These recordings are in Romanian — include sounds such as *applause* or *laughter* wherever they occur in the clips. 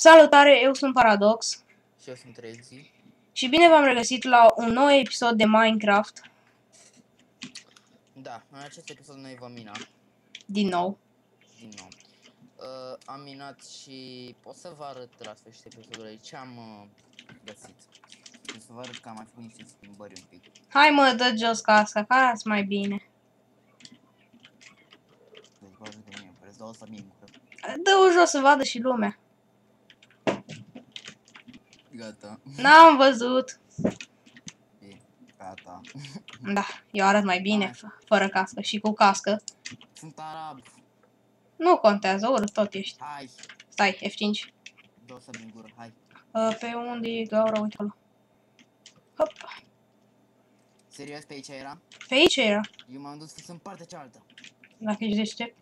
Salutare, eu sunt Paradox Și eu sunt Rezi. și bine v-am regăsit la un nou episod de Minecraft, Da, în acest episod noi vom mina, din nou. din nou. Uh, am minat și pot să vă arăt la sfârșitul episodului ce am uh, găsit. Și să vă arăt că am mai făcut niște schimbări un pic. Hai mă, dă jos casca, că arăți mai bine. Deci vă ajut de mine, vreți să dau să mie Dă-o jos să vadă și lumea. Gata. N-am văzut. Bine, gata. Da, eu arăt mai bine, f- fără cască și cu cască. Sunt arab. Nu contează, urât tot ești. Hai, Stai, F5. dau să din gură, hai. Uh, pe unde e gaura? Uite acolo. Hop. Serios, pe aici era? Pe aici era, Eu m-am dus să în partea cealaltă. dacă ești deștept.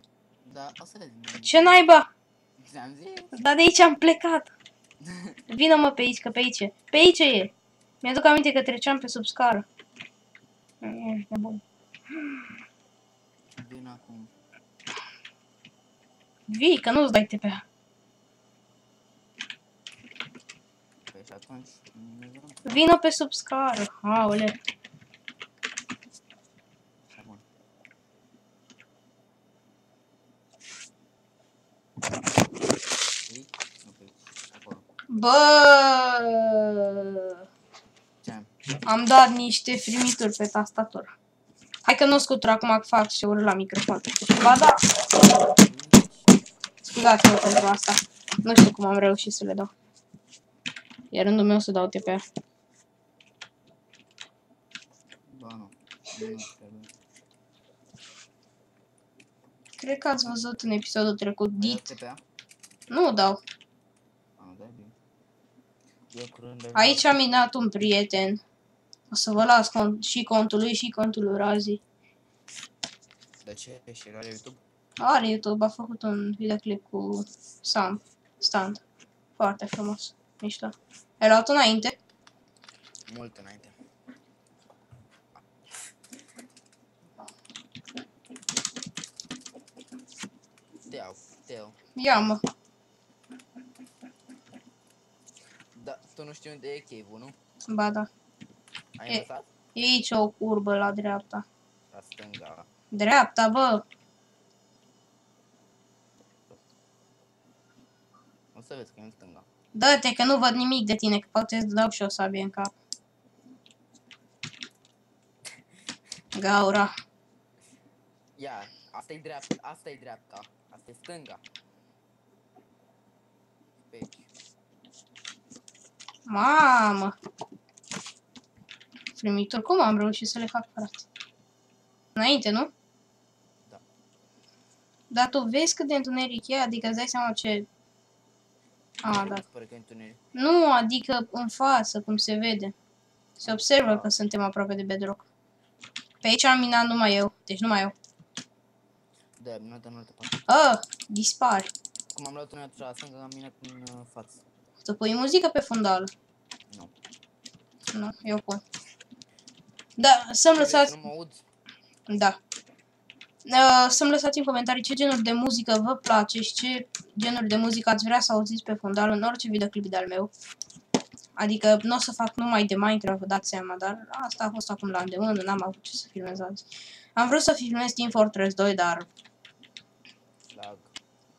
Da, o să vezi. Ce naiba? Ți-am zis? Dar de aici am plecat. Vină mă pe aici, că pe aici e. Pe aici e. Mi-aduc aminte că treceam pe sub scară. Ești nebun. Vin acum. Vii, că nu-ți dai TPA. Păi și atunci... ne vedem. Vină pe sub scară. Aole. Așa, bun. Aici? Nu pe aici, acolo. Bă, Ce? am dat niște frimituri pe tastatură. Hai că nu scutur acum că fac și urât la microfon. Ba da, scuzați-mă pentru asta. Nu știu cum am reușit să le dau. E rândul meu să dau TPA. Ba nu. Nu trebuie. Cred că ați văzut în episodul trecut Mai Dit. dați TPA? Nu dau. A, nu dai bine. Eu curând de- Aici am minat un prieten. O să vă las cont și contul lui și contul lui Razi. De ce? Și are YouTube? Are YouTube, a făcut un videoclip cu Sam Stand. Foarte frumos. Mișto. Ai luat înainte? Mult înainte. Te iau, te iau. Ia mă. Da, tu nu știi unde e cave nu? Ba da. Ai E- învățat? E aici o curbă la dreapta. La stânga. Dreapta, bă. O să vezi că e în stânga. Dă-te că nu văd nimic de tine, că poate îți dau și o sabie în cap. Gaura. Ia, asta e dreapta, asta e dreapta. Asta e stânga. Pe aici. Mamă! Primitor, cum am reușit să le fac, frate? Înainte, nu? Da. Dar tu vezi cât de întuneric e? Adică îți dai seama ce... A, da. Pare că e întuneric. Nu, adică în față, cum se vede. Se observă că suntem aproape de bedrock. Pe aici am minat numai eu, deci numai eu. Da, mi-a dat în altă parte. Ah, dispari. Cum am luat una la stânga, am minat în uh, față. Tu pui muzică pe fundală. Nu. Nu, eu pun. Da, să-mi lăsați... Nu mă aud? Da. Uh, să-mi lăsați în comentarii ce genuri de muzică vă place și ce genuri de muzică ați vrea să auziți pe fundal în orice videoclip de-al meu. Adică nu o să fac numai de Minecraft, vă dați seama, dar asta a fost acum la îndemână, n-am avut ce să filmez azi. Am vrut să filmez Team Fortress 2, dar Lag.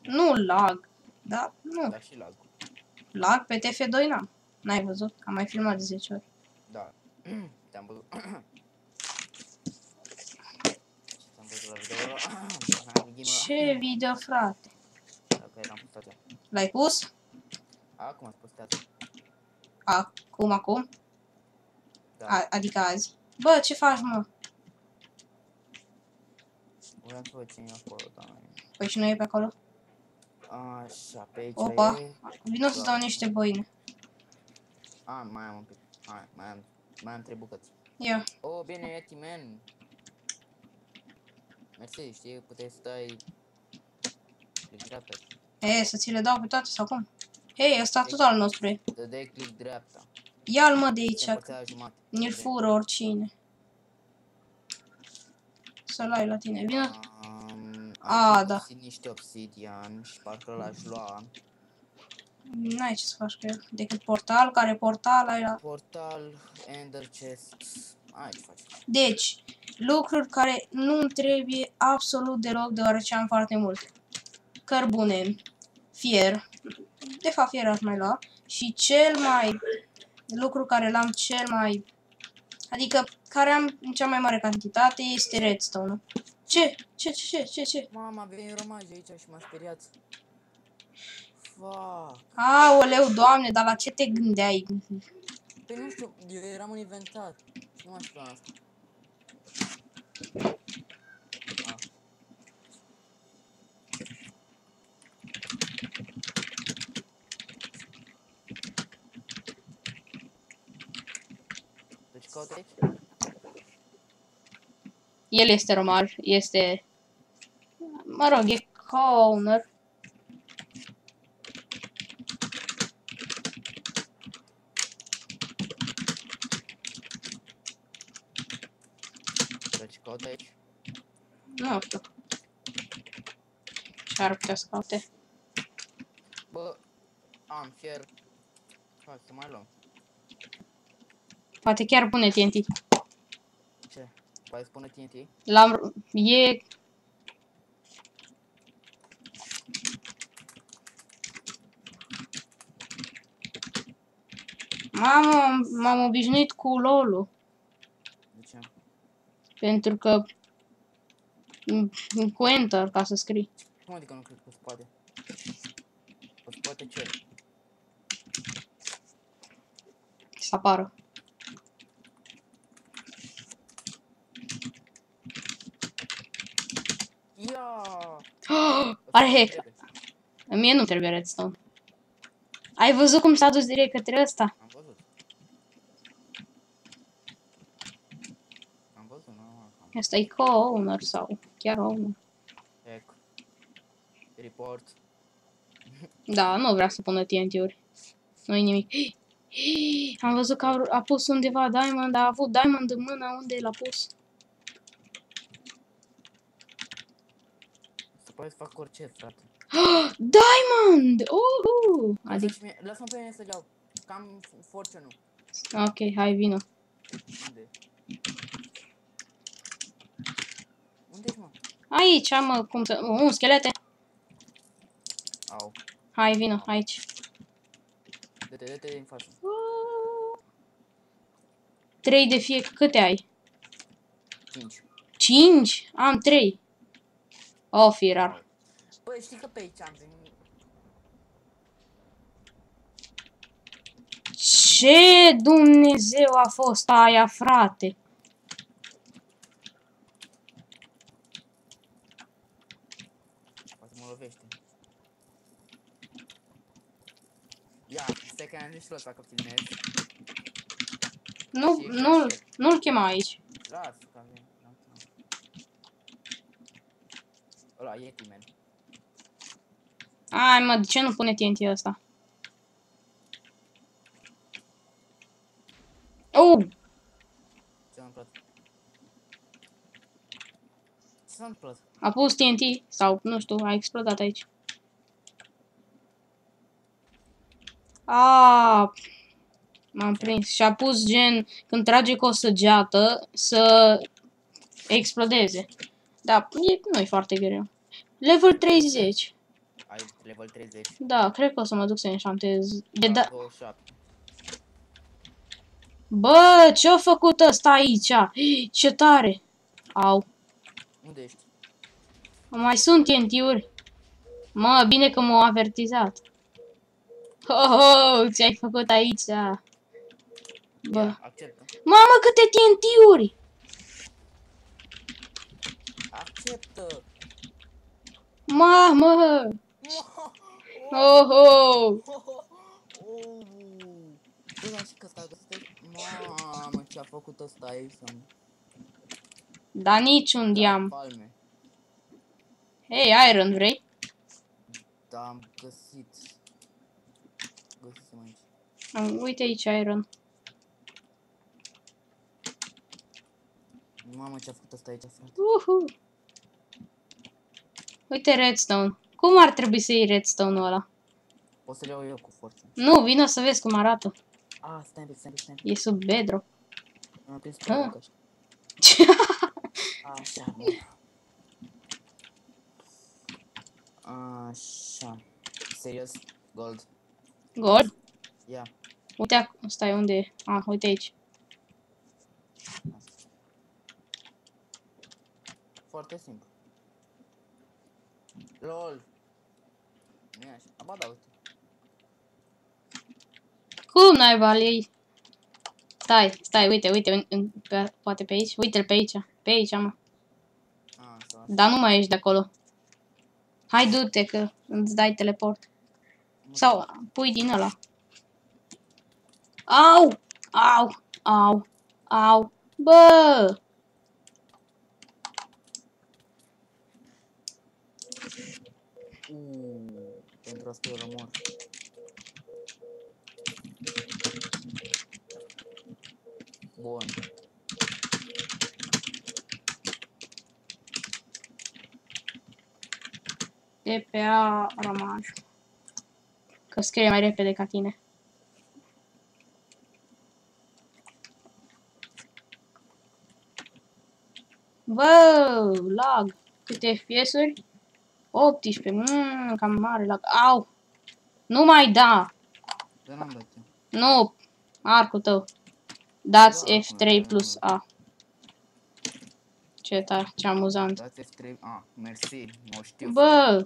nu lag. Da, nu. Da, și lag. Lag pe TF2 n-am. N-ai văzut? Am mai filmat de 10 ori. Da. *clears throat* Te-am văzut. *clears throat* Te-am văzut la video. *clears throat* Hai, ghimă. Ce video, frate? Dacă eram postat eu. L-ai pus? Acum ați postat. Acum, acum? Da. A, adică azi. Bă, ce faci, mă? Vreau să văd cine e acolo, da. Păi și nu e pe acolo? Așa, pe aici Opa. e... Vino să dau niște băine. A, mai am un pic. Hai, mai am, mai am trei bucăți. Ia. Oh, bine, Yeti, man. Mersi, știi, puteai să dai... Click dreapta. E, să ți le dau pe toate sau cum? Hei, ăsta tot al nostru e. Dădeai click dreapta. Ia-l mă de Se aici, împărțea la jumate. ne-l fură oricine. Să-l ai la tine, vină. Um, A, am da. găsit niște obsidian și parcă l-aș lua. N-ai ce să faci cu el. Decât portal, care portal ai la... Portal, ender chest. Ai ce faci. Deci, lucruri care nu trebuie absolut deloc, deoarece am foarte multe. Cărbune, fier, de fapt fier aș mai lua, și cel mai, lucru care l-am cel mai, adică care am în cea mai mare cantitate este redstone Ce? Ce, ce, ce, ce, ce? Mama, vine romaji aici și m-a speriat. Fuck. Aoleu, doamne, dar la ce te gândeai? Păi nu știu, eu eram în inventar. Și nu m-aș spus asta. Ah. Deci caut aici? El este romaj, este... Mă rog, e co-owner. Deci caut aici. Nu știu. Ce ar putea să caute? Bă, am fier. Hai să mai luăm. Poate chiar pune TNT. Ce? Poate spune TNT? L-am... E... Mamă, m-am obișnuit cu lol De ce? Pentru că... Cu enter ca să scrii. Cum adică nu cred că se poate? O se poate ce? Să apară. Ia! *gasps* Are hack. Mie nu trebuie redstone. Ai văzut cum s-a dus direct către ăsta? Am văzut. Am văzut, nu am Asta e co-owner sau chiar owner. hack. Report. Da, nu vrea să pună TNT-uri. nu e nimic. *gasps* Am văzut că a, a pus undeva diamond, a avut diamond în mână, unde l-a pus? Poate să fac orice, frate. Diamond! Uhu! Adică... Adică, Lasă-mă pe mine să iau. Cam fortune-ul. ok, hai, vină. Unde? Unde ești, mă? Aici, mă, cum să... Un schelete. Au. Hai, vină, aici. Dă-te, dă-te din față. Trei de fie, câte ai? 5. Cinci? Am trei. O, fi rar. Băi, știi că pe aici am venit. Ce Dumnezeu a fost aia, frate? Poate mă lovește. Ia, stai că am zis ăsta că filmez. Nu, Și nu, crește. nu-l chema aici. Las, că avem. n-am timp. Ăla, Yeti, man. Ai, mă, de ce nu pune TNT ăsta? Oh! Ce s-a întâmplat? Ce s-a întâmplat? A pus TNT sau, nu știu, a explodat aici. A, m-am prins. Și a pus gen, când trage cu o săgeată, să explodeze. Da, e, nu e foarte greu. Level 30. Ai level 30. Da, cred că o să mă duc să înșantez. E Da. da... 27. Bă, ce-a făcut ăsta aici? Ce tare! Au. Unde ești? Mai sunt TNT-uri. Mă, bine că m-au avertizat. Ho, ho, ce ai făcut aici? Bă. Ia, acceptă. Mamă, câte TNT-uri! Acceptă! Mamă! Oh, oh. Oh. Bă, dar și că ăsta găsește... Mamă, ce-a făcut ăsta aici? să-mi- Da, niciun diam. Palme. Hei, Iron, vrei? Da, am găsit. Găsisem aici. Am- Uite aici, Iron. Mamă, ce-a făcut ăsta aici, frate. Uhu. Uite redstone. Cum ar trebui să iei redstone-ul ăla? Pot să le iau eu cu forță. Nu, vină să vezi cum arată. Ah, stai un pic, stai un pic, stai un pic. E sub bedrock. M-am prins Ah. pe loc *laughs* așa. Așa, bun. Așa. Serios? Gold. Gold? Ia. Uite, ac- stai, unde e? Ah, uite aici. Foarte simplu. LOL. Nu e așa. Aba da, uite. Cum naiba ei? Stai, stai, uite, uite, în, în, pe, poate pe aici. Uite-l pe aici. Pe aici, mă. Ah, sau așa. Dar nu mai ești de acolo. Hai, du-te că îți dai teleport. Sau pui din ăla. Au! Au! Au! Au! Bă! Uuu, pentru asta eu rămor. Bun. TPA Ramaj. Că scrie mai repede ca tine. Bă, lag. Câte FPS-uri? 18. Mmm, cam mare lag. Au! Nu mai da! Dar n-am dat eu. Nu! Arcul tău. Dați Da, F3 plus A. Ce tare, ce amuzant. Dați F3. Ah, mersi. Nu știu. Bă,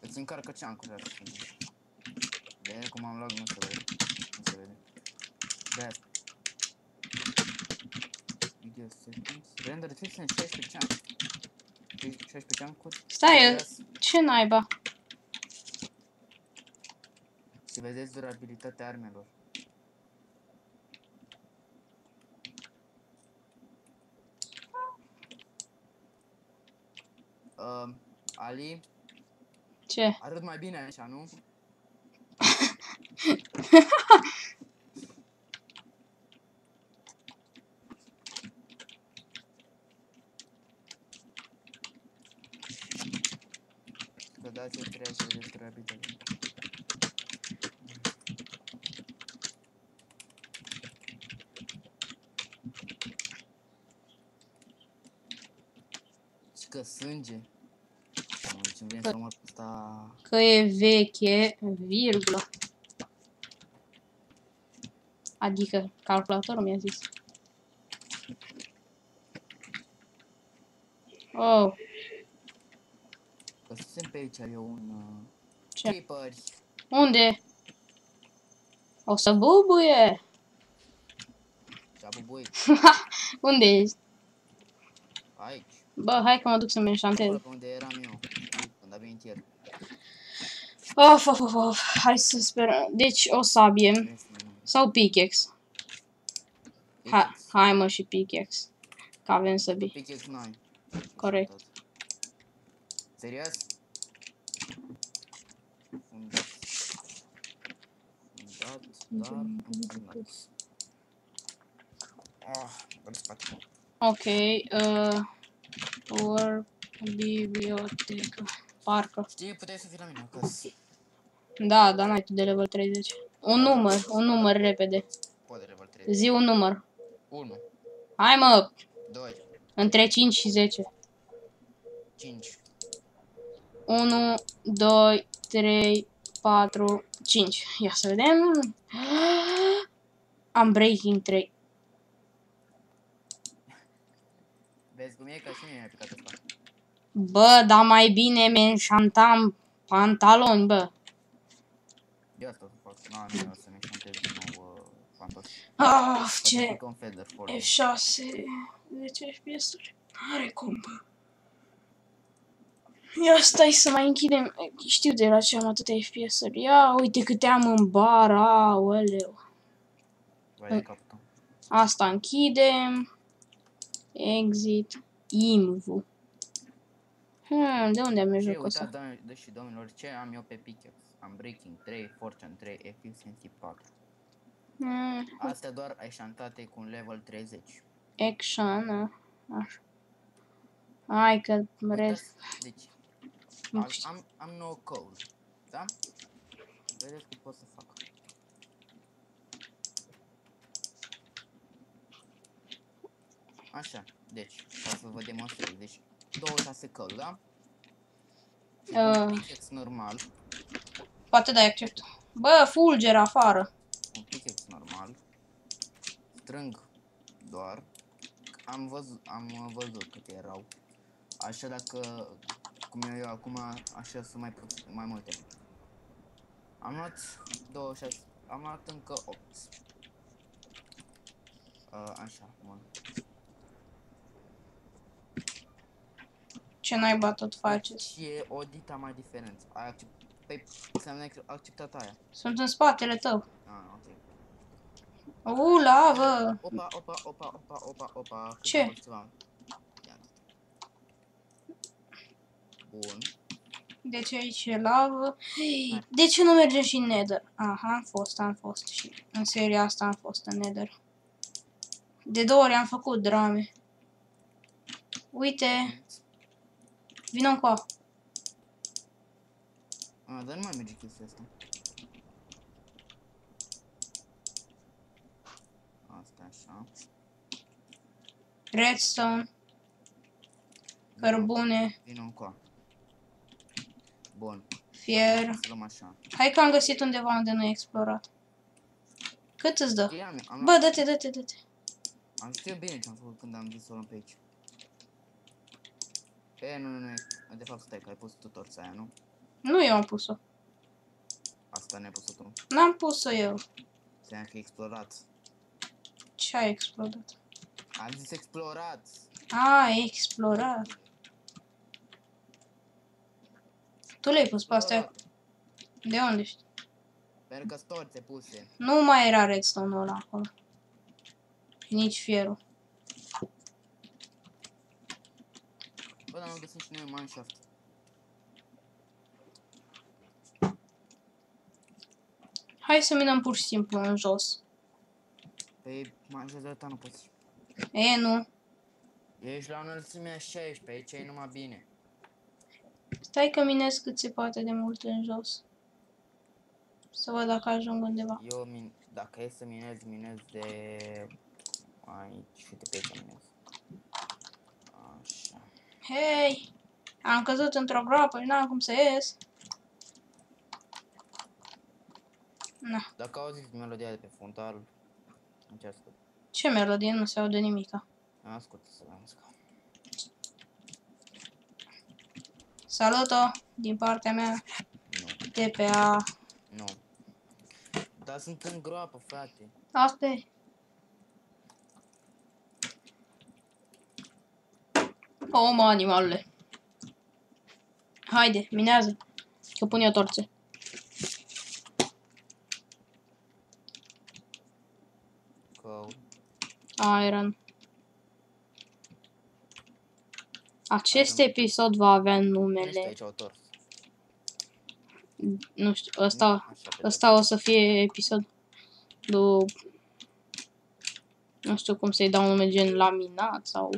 Îți încarcă ceancul de asta. De cum am luat, nu se vede. Nu se vede. De asta. Video settings. Render fix în 16 ceanc. 16 ceancuri. Stai, Serios? ce naiba? Și vedeți durabilitatea armelor. Uh, Ali, Ce? arăt mai bine așa, nu? *laughs* Că dați o treabă să vedeți durabilitatea. Și că sânge. Mă, deci îmi vine să mă asta... Că e veche, virgulă. Adică, calculatorul mi-a zis. Oh, Că sunt pe aici eu un... Uh, ce? creeper. Unde? O să bubuie! Și-a bubuit. *laughs* Unde ești? Aici. Bă, hai că mă duc să-mi înșantez. Acolo pe unde eram eu. Când a venit el. Of, of, of, of. Hai să sperăm. Deci, o sabie. Vezi, nu. Sau pickaxe. Ha, Pickaxe. hai mă și pickaxe. Că avem săbii. Pickaxe n-ai. Corect. Serios? Dar înfundat. Ah, în spate. Ok. Uh, work, bibliotecă. Parcă. Știi, puteai să fii la mine acasă. Da, dar n-ai tu de level 30. Un număr, un număr repede. Poate level 3. Zi un număr. 1, Hai mă, 2, între 5 și 10. 5. 1, 2, 3, 4, 5. Ia să vedem. *gasps* Am breaking 3. Vezi cum e? Ca și mie mi-a picat asta. Bă, dar mai bine mi-înșantam pantaloni, bă. Eu asta o să fac. Nu, nu, o să-mi șantez din nou uh, fantoși. Ah, Poate ce fac un feather for me. F6, 10 FPS-uri. Are cum, bă. Ia stai să mai închidem. Știu de la ce am atâtea FPS-uri. Ia uite câte am în bar, aoleu. Vai de capul tău. Asta închidem. Exit. Invu. Hmm, de unde am eu Și jocul ăsta? uitați, doamne- deci și domnilor, ce am eu pe pickaxe. Am Breaking 3, Fortune 3, Efficiency 4. Hmm, Astea doar eșantate cu un level 30. action. a, Așa. Hai că rest. Uitați, Deci, Nu am, știu. am, am no code. Da? Vedeți cât pot să fac. Așa, deci, ca să vă demonstrez. Deci, 26 căl, da? Uh. Un pickaxe normal, Poate dai accept. Bă, fulger afară. un pickaxe normal. Strâng doar. Am văzut, am uh, văzut câte erau. Așa dacă, cum eu, eu acum, așa sunt mai, pu- mai multe. Am luat 26, am luat încă 8. Uh, așa, bun. Ce naiba tot faceți? Și e o dita mai diferență. Ai accept... Păi, înseamnă că ai acceptat aia. Sunt în spatele tău. Ah, ok. U, lavă! Opa, opa, opa, opa, opa, opa. cred că Ce? am văzut Ceva. Ia atât. Bun. Deci aici e lavă. De ce nu mergem și în Nether? Aha, am fost, am fost și în seria asta am fost în Nether. De două ori am făcut drame. Uite, vină încoa. Ah, dar nu mai merge chestia asta. Asta așa. Redstone, cărbune, Vino încoa. Bun. fier. Să luăm așa. Hai că am găsit undeva unde nu e explorat. Cât îți dă? Ia, am, Bă, dă-te, dă-te, dă-te. am știut bine ce am făcut când am zis să o luăm pe aici. E, nu, nu, nu. De fapt, stai că ai pus tu torța aia, nu? Nu eu am pus-o. Asta ne-ai pus tu. N-am pus-o eu. Înseamnă că e explorat. Ce a explodat? Am zis explorat. A, e explorat. Tu le-ai pus pe astea. De unde știi? Pentru că storțe puse. Nu mai era redstone-ul ăla acolo. Și nici fierul. Bă, dar am găsit și noi un mineshaft. Hai să minăm pur și simplu în jos. Păi, majoritatea nu poți. E, nu. Ești la înălțimea 16, aici e numai bine. Stai că minez cât se poate de mult în jos. Să văd dacă ajung undeva. Eu, min dacă e să minez, minez de aici și de pe aici minez. Așa. Hei! Am căzut într-o groapă și n-am cum să ies. Na, Dacă auziți melodia de pe fundal, încearcă. ce melodie? Nu se aude nimica. Ascultă să vă muzica. Saluto din partea mea Nu, TPA. nu. Dar sunt în groapă, frate. Asta e. O, mă, animalule. Haide, minează. Că pun eu torțe. Că Iron. Acest episod va avea nu numele. este aici autor. Nu știu, ăsta, Așa, pe ăsta o să fie episod. Du... Nu știu cum să-i dau un nume gen laminat sau...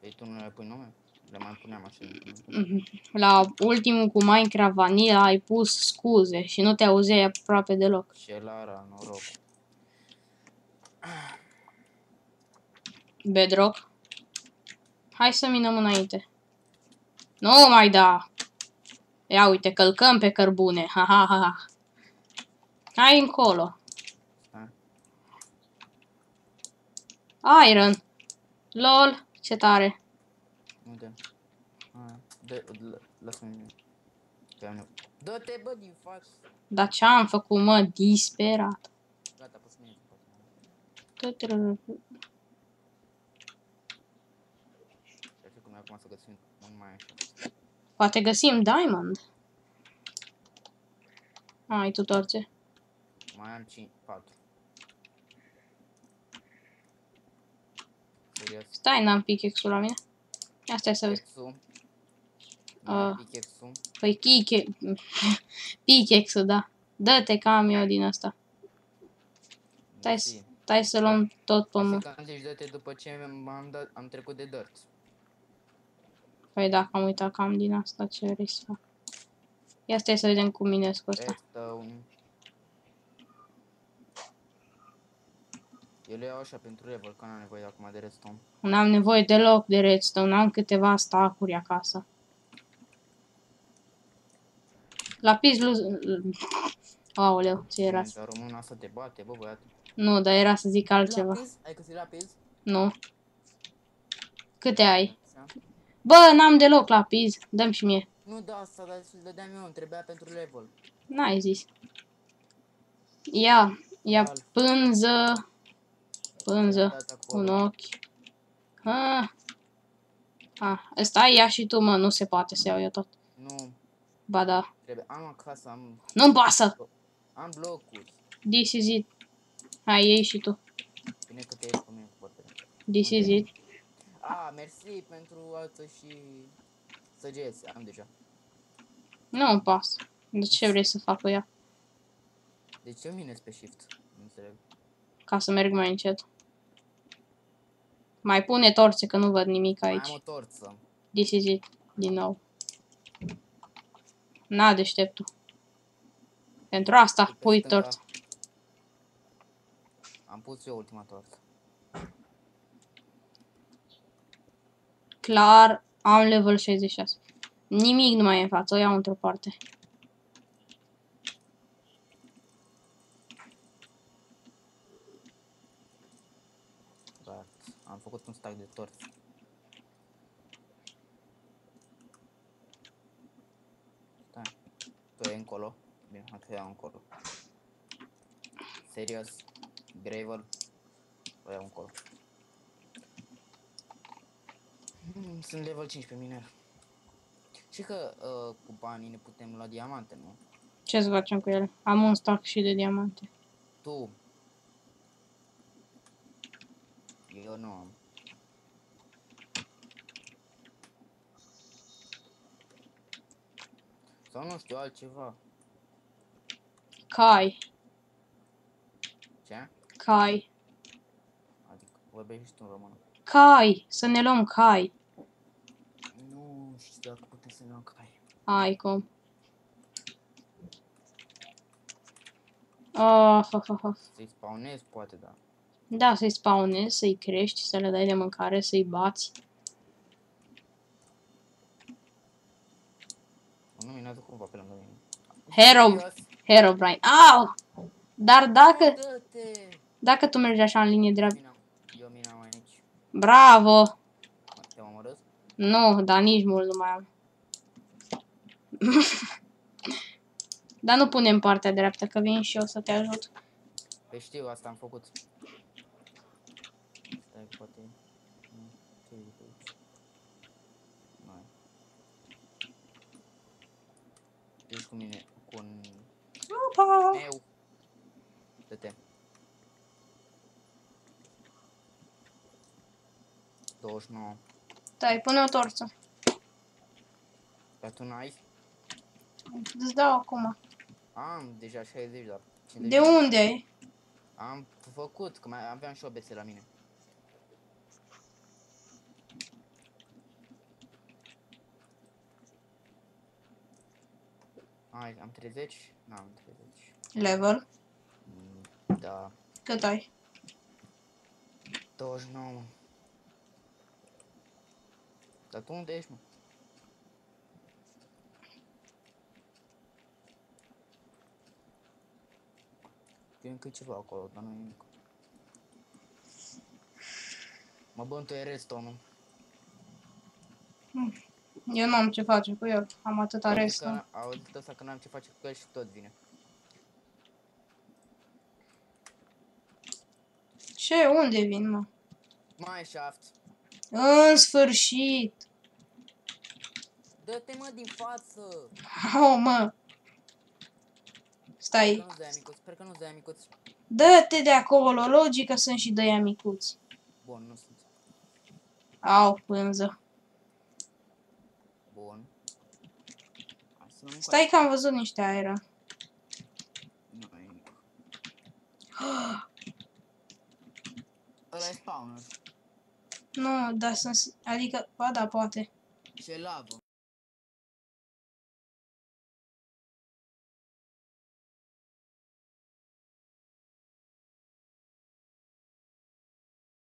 Păi tu nu le pui nume? Le mai puneam așa. Mhm. La ultimul cu Minecraft Vanilla ai pus scuze și nu te auzeai aproape deloc. Și Lara, noroc. Bedrock. Hai să minăm înainte. Nu mai da! Ia uite, călcăm pe cărbune. Ha, ha, ha, ha. Hai încolo. Stai. Iron. Lol, ce tare. Unde? Aia. Dă, lă- lasă-mi. Că am nevoie. Dă-te, bă, din față. Dar ce am făcut, mă? Disperat. Gata, poți să mergi. Și așa cum e acum să găsim un mai așa. Poate găsim diamond. Ai tu torțe. Mai am 5, 4. Serios. Stai, n-am pickaxe-ul la mine. Ia stai să vezi. Pickaxe-ul. Ah. Pickaxe-ul. Păi chiche... *laughs* pickaxe-ul, da. Dă-te că am eu din asta. Stai, să- Mersi. stai să luăm tot pământ. Traficant, deci dă-te după ce am, dat, am trecut de dirt. Păi dacă am uitat cam din asta ce vrei să fac. Ia stai să vedem cum minesc cu ăsta. Eu le iau așa pentru level, că n-am nevoie acum de redstone. N-am nevoie deloc de redstone, am câteva stacuri acasă. Lapis luz... Aoleu, ce era asta? Dar româna asta te bate, bă, băiat. Nu, dar era să zic altceva. Lapis? Ai găsit lapis? Nu. Câte ai? Da. Bă, n-am deloc lapis. Dăm și mie. Nu da asta, dar să-l dădeam eu, îmi trebuia pentru level. N-ai zis. Ia, ia Al. pânză. Pânză. Dat acolo. Un ochi. Ah. Ah, ăsta ia și tu, mă, nu se poate să iau eu tot. Nu, Ba da. trebuie. Am acasă, am, Nu-mi pasă! am blocuri. This is it. Hai, iei și tu. Bine că te iei pe mine cu portele. This is it. Ah, mersi pentru altă și săgeți, am deja. Nu-mi pasă. De ce vrei să fac cu ea? De ce minezi pe shift? Nu înțeleg. Ca să merg mai încet. Mai pune torțe, că nu văd nimic Mai aici. am o torță. This is it. Din nou. N-a deșteptul. Pentru asta Pe pui stânga. torțe. Am pus eu ultima torță. Clar, am level 66. Nimic nu mai e în față, o iau într-o parte. Dar am făcut un stack de torți. Stai. Tu e încolo. Bine, hai că iau încolo. Serios. Gravel. O iau încolo. Hmm, Sunt level 15 miner. Și că uh, cu banii ne putem lua diamante, nu? Ce să facem cu ele? Am un stack și de diamante. Tu. Eu nu am. Sau nu știu altceva. Cai. Ce? Cai. Adică vorbești și tu în română. Cai. Să ne luăm cai. Nu știu dacă putem să ne luăm cai. Ai cum. Of, of, of, of. Să-i spawnezi, poate, da. Da, să-i spawnezi, să-i crești, să le dai de mâncare, să-i bați. Nu minează cumva pe lângă mine. Hero, Serios? Herobrine. Au! Dar dacă, Dă-te! dacă tu mergi așa în linie dreaptă... Mina. Eu mina mai aici. Bravo! Te-am omorât? Nu, dar nici mult nu mai am. *laughs* dar nu punem partea dreaptă, că vin și eu să te ajut. Păi știu, asta am făcut. Stai, poate... Nu, ce e de pe aici? Mai. Ești cu mine, cu un Opa! meu. Dă-te. 29. Stai, pune o torță. Dar tu n-ai? Îți dau acum. Am deja 60, dar... De unde ai? Am făcut, că mai aveam și obese la mine. Hai, am 30? N-am 30. Level. Mm, Da, Cât ai? 29. Dar tu unde ești, mă? E încă ceva acolo, dar nu e nimic. Mă bântuie redstone-ul. Eu nu am ce face cu el. Am atâta Uite rest. că a auzit ăsta că n-am ce face cu el și tot vine. Ce? Unde vin, mă? Mai shaft. În sfârșit! Dă-te mă din față! Au, mă! Sper că Stai. nu-ți dai micuț, sper că nu-ți dai micuț. Dă-te de acolo, logică sunt și dăia micuți. Bun, nu sunt. Au, pânză. Bun. Hai să luăm Stai că am văzut niște aer. cu- Nu e nimic. *gasps* Ăla e spawner. Nu, dar sunt... Adică, ba da, poate. Și e lavă.